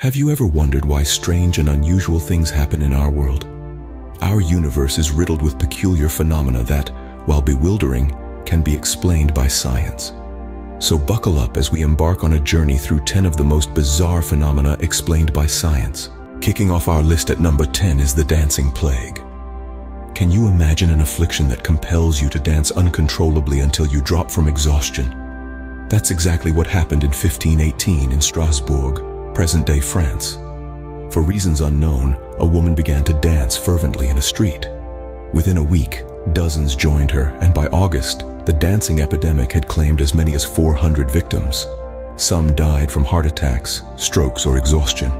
Have you ever wondered why strange and unusual things happen in our world? Our universe is riddled with peculiar phenomena that, while bewildering, can be explained by science. So buckle up as we embark on a journey through 10 of the most bizarre phenomena explained by science. Kicking off our list at number 10 is the dancing plague. Can you imagine an affliction that compels you to dance uncontrollably until you drop from exhaustion? That's exactly what happened in 1518 in Strasbourg, present-day France. For reasons unknown, a woman began to dance fervently in a street. Within a week, dozens joined her, and by August, the dancing epidemic had claimed as many as 400 victims. Some died from heart attacks, strokes, or exhaustion.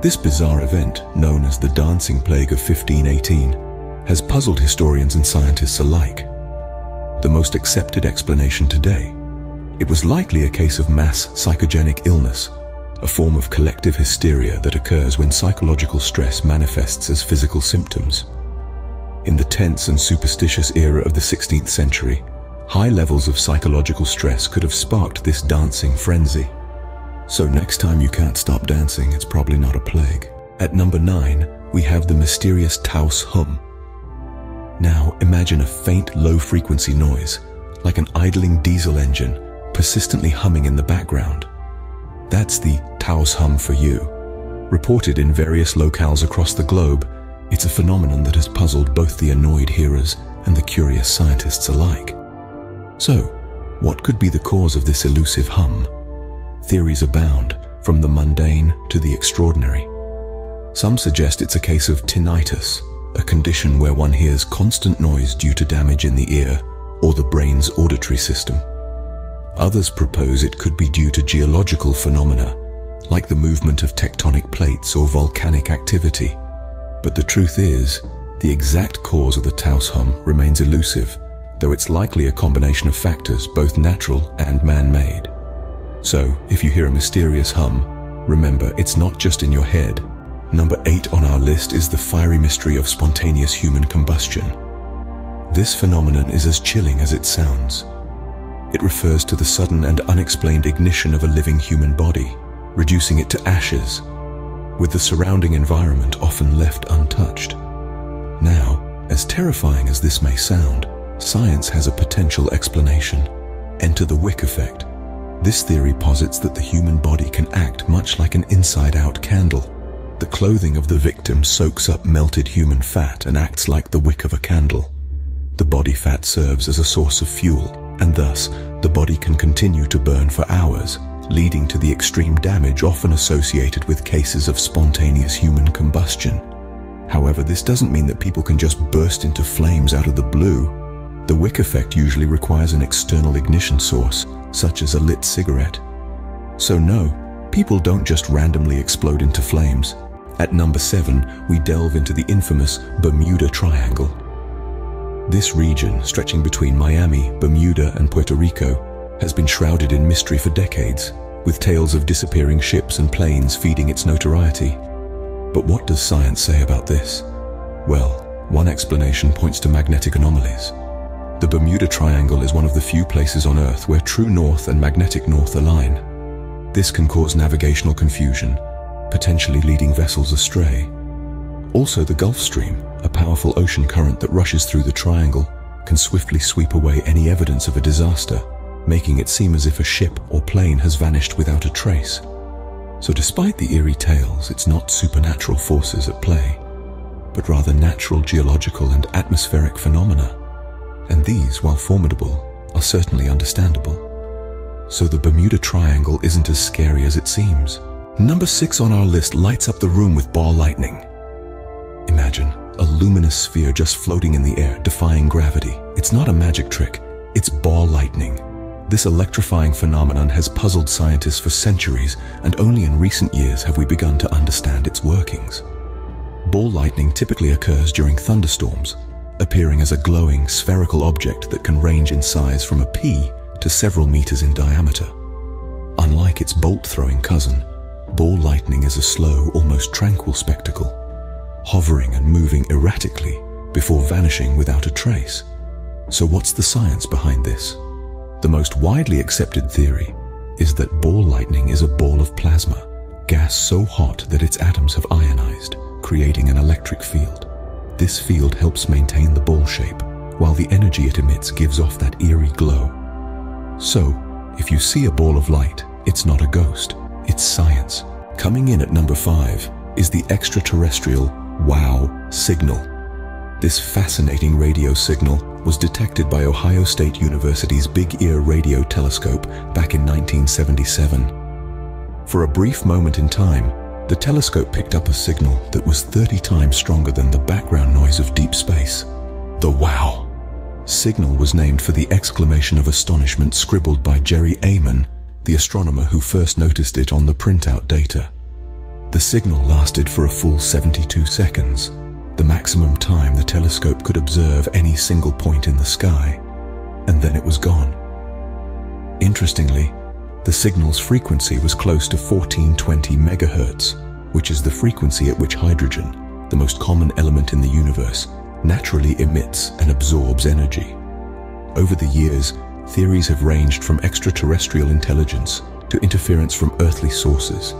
This bizarre event, known as the Dancing Plague of 1518, has puzzled historians and scientists alike. The most accepted explanation today. It was likely a case of mass psychogenic illness, a form of collective hysteria that occurs when psychological stress manifests as physical symptoms. In the tense and superstitious era of the 16th century, high levels of psychological stress could have sparked this dancing frenzy. So next time you can't stop dancing, it's probably not a plague. At number 9, we have the mysterious Taos hum. Now imagine a faint low-frequency noise, like an idling diesel engine, persistently humming in the background. That's the Taos hum for you. Reported in various locales across the globe, it's a phenomenon that has puzzled both the annoyed hearers and the curious scientists alike. So, what could be the cause of this elusive hum? Theories abound, from the mundane to the extraordinary. Some suggest it's a case of tinnitus, a condition where one hears constant noise due to damage in the ear or the brain's auditory system. Others propose it could be due to geological phenomena, like the movement of tectonic plates or volcanic activity. But the truth is, the exact cause of the Taos hum remains elusive, though it's likely a combination of factors, both natural and man-made. So, if you hear a mysterious hum, remember it's not just in your head. Number 8 on our list is the fiery mystery of spontaneous human combustion. This phenomenon is as chilling as it sounds. It refers to the sudden and unexplained ignition of a living human body, reducing it to ashes, with the surrounding environment often left untouched. Now, as terrifying as this may sound, science has a potential explanation. Enter the wick effect. This theory posits that the human body can act much like an inside-out candle. The clothing of the victim soaks up melted human fat and acts like the wick of a candle. The body fat serves as a source of fuel, and thus the body can continue to burn for hours, leading to the extreme damage often associated with cases of spontaneous human combustion. However, this doesn't mean that people can just burst into flames out of the blue. The wick effect usually requires an external ignition source, such as a lit cigarette. So no, people don't just randomly explode into flames. At number 7, we delve into the infamous Bermuda Triangle. This region, stretching between Miami, Bermuda and Puerto Rico, has been shrouded in mystery for decades, with tales of disappearing ships and planes feeding its notoriety. But what does science say about this? Well, one explanation points to magnetic anomalies. The Bermuda Triangle is one of the few places on Earth where true north and magnetic north align. This can cause navigational confusion, potentially leading vessels astray. Also, the Gulf Stream, a powerful ocean current that rushes through the triangle, can swiftly sweep away any evidence of a disaster, making it seem as if a ship or plane has vanished without a trace. So despite the eerie tales, it's not supernatural forces at play, but rather natural geological and atmospheric phenomena. And these, while formidable, are certainly understandable. So the Bermuda Triangle isn't as scary as it seems. Number six on our list lights up the room with ball lightning. A luminous sphere just floating in the air, defying gravity. It's not a magic trick, it's ball lightning. This electrifying phenomenon has puzzled scientists for centuries, and only in recent years have we begun to understand its workings. Ball lightning typically occurs during thunderstorms, appearing as a glowing, spherical object that can range in size from a pea to several meters in diameter. Unlike its bolt-throwing cousin, ball lightning is a slow, almost tranquil spectacle hovering and moving erratically before vanishing without a trace. So what's the science behind this? The most widely accepted theory is that ball lightning is a ball of plasma, gas so hot that its atoms have ionized, creating an electric field. This field helps maintain the ball shape, while the energy it emits gives off that eerie glow. So, if you see a ball of light, it's not a ghost, it's science. Coming in at number five is the extraterrestrial WOW signal. This fascinating radio signal was detected by Ohio State University's Big Ear Radio Telescope back in 1977. For a brief moment in time, the telescope picked up a signal that was 30 times stronger than the background noise of deep space. The wow signal was named for the exclamation of astonishment scribbled by Jerry Ehman, the astronomer who first noticed it on the printout data. The signal lasted for a full 72 seconds, the maximum time the telescope could observe any single point in the sky, and then it was gone. Interestingly, the signal's frequency was close to 1420 megahertz, which is the frequency at which hydrogen, the most common element in the universe, naturally emits and absorbs energy. Over the years, theories have ranged from extraterrestrial intelligence to interference from earthly sources.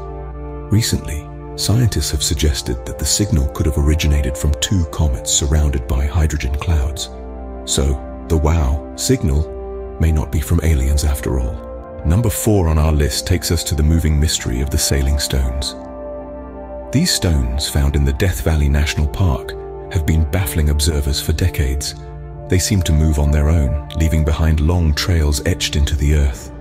Recently, scientists have suggested that the signal could have originated from two comets surrounded by hydrogen clouds. So, the WOW signal may not be from aliens after all. Number four on our list takes us to the moving mystery of the sailing stones. These stones, found in the Death Valley National Park, have been baffling observers for decades. They seem to move on their own, leaving behind long trails etched into the earth.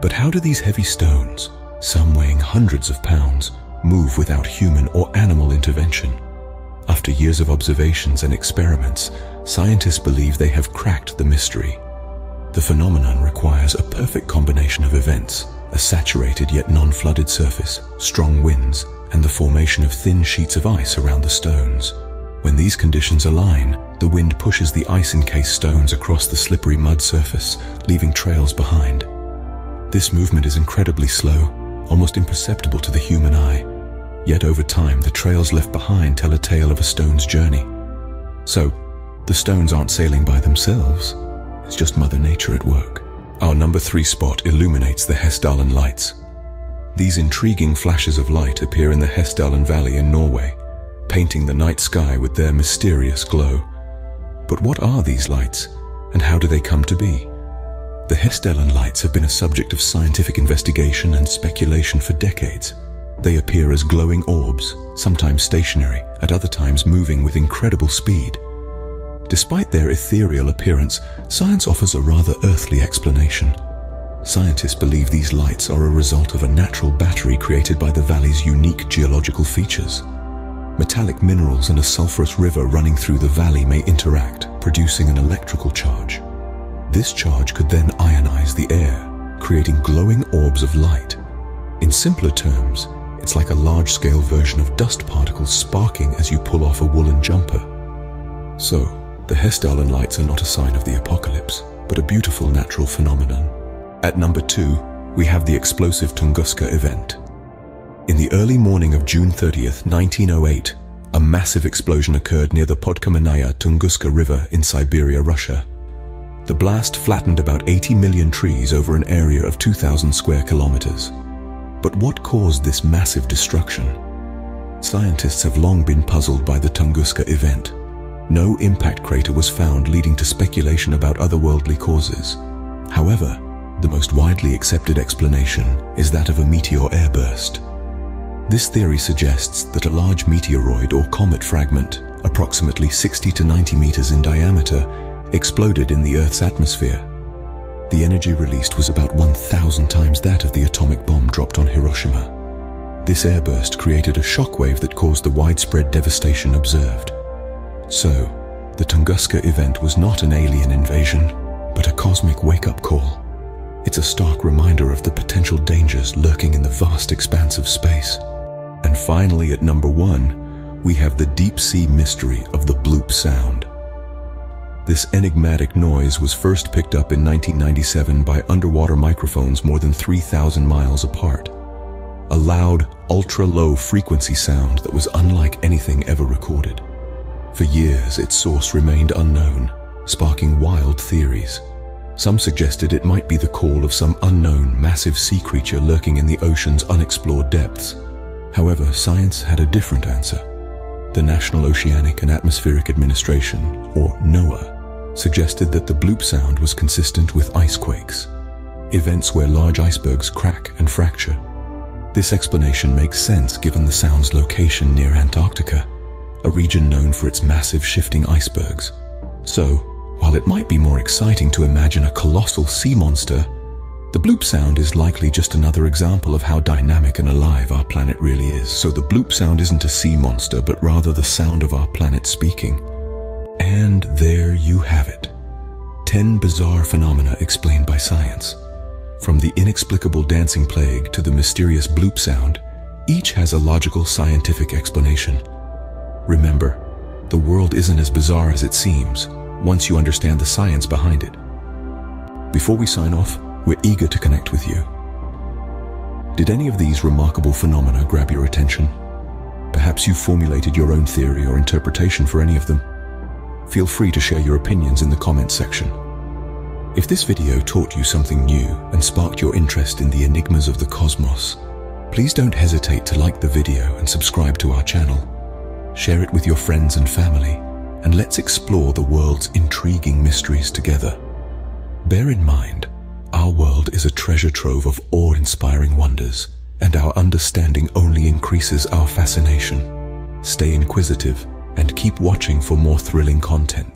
But how do these heavy stones, some weighing hundreds of pounds, move without human or animal intervention? After years of observations and experiments, scientists believe they have cracked the mystery. The phenomenon requires a perfect combination of events, a saturated yet non-flooded surface, strong winds, and the formation of thin sheets of ice around the stones. When these conditions align, the wind pushes the ice-encased stones across the slippery mud surface, leaving trails behind. This movement is incredibly slow, almost imperceptible to the human eye. Yet over time, the trails left behind tell a tale of a stone's journey. So, the stones aren't sailing by themselves. It's just Mother Nature at work. Our number three spot illuminates the Hessdalen Lights. These intriguing flashes of light appear in the Hessdalen Valley in Norway, painting the night sky with their mysterious glow. But what are these lights, and how do they come to be? The Hessdalen lights have been a subject of scientific investigation and speculation for decades. They appear as glowing orbs, sometimes stationary, at other times moving with incredible speed. Despite their ethereal appearance, science offers a rather earthly explanation. Scientists believe these lights are a result of a natural battery created by the valley's unique geological features. Metallic minerals and a sulfurous river running through the valley may interact, producing an electrical charge. This charge could then ionize the air, creating glowing orbs of light. In simpler terms, it's like a large-scale version of dust particles sparking as you pull off a woolen jumper. So, the Hessdalen lights are not a sign of the apocalypse, but a beautiful natural phenomenon. At number two, we have the explosive Tunguska event. In the early morning of June 30th, 1908, a massive explosion occurred near the Podkamennaya Tunguska River in Siberia, Russia. The blast flattened about 80 million trees over an area of 2,000 square kilometers. But what caused this massive destruction? Scientists have long been puzzled by the Tunguska event. No impact crater was found leading to speculation about otherworldly causes. However, the most widely accepted explanation is that of a meteor airburst. This theory suggests that a large meteoroid or comet fragment, approximately 60 to 90 meters in diameter, exploded in the Earth's atmosphere. The energy released was about 1,000 times that of the atomic bomb dropped on Hiroshima. This airburst created a shockwave that caused the widespread devastation observed. So, the Tunguska event was not an alien invasion, but a cosmic wake-up call. It's a stark reminder of the potential dangers lurking in the vast expanse of space. And finally, at number one, we have the deep sea mystery of the bloop sound. This enigmatic noise was first picked up in 1997 by underwater microphones more than 3,000 miles apart. A loud, ultra-low frequency sound that was unlike anything ever recorded. For years, its source remained unknown, sparking wild theories. Some suggested it might be the call of some unknown, massive sea creature lurking in the ocean's unexplored depths. However, science had a different answer. The National Oceanic and Atmospheric Administration, or NOAA, suggested that the bloop sound was consistent with ice quakes, events where large icebergs crack and fracture. This explanation makes sense given the sound's location near Antarctica, a region known for its massive shifting icebergs. So, while it might be more exciting to imagine a colossal sea monster, the bloop sound is likely just another example of how dynamic and alive our planet really is. So the bloop sound isn't a sea monster, but rather the sound of our planet speaking. And there you have it. Ten bizarre phenomena explained by science. From the inexplicable dancing plague to the mysterious bloop sound, each has a logical scientific explanation. Remember, the world isn't as bizarre as it seems once you understand the science behind it. Before we sign off, we're eager to connect with you. Did any of these remarkable phenomena grab your attention? Perhaps you formulated your own theory or interpretation for any of them. Feel free to share your opinions in the comments section. If this video taught you something new and sparked your interest in the enigmas of the cosmos, please don't hesitate to like the video and subscribe to our channel. Share it with your friends and family, and let's explore the world's intriguing mysteries together. Bear in mind, our world is a treasure trove of awe-inspiring wonders, and our understanding only increases our fascination. Stay inquisitive and keep watching for more thrilling content.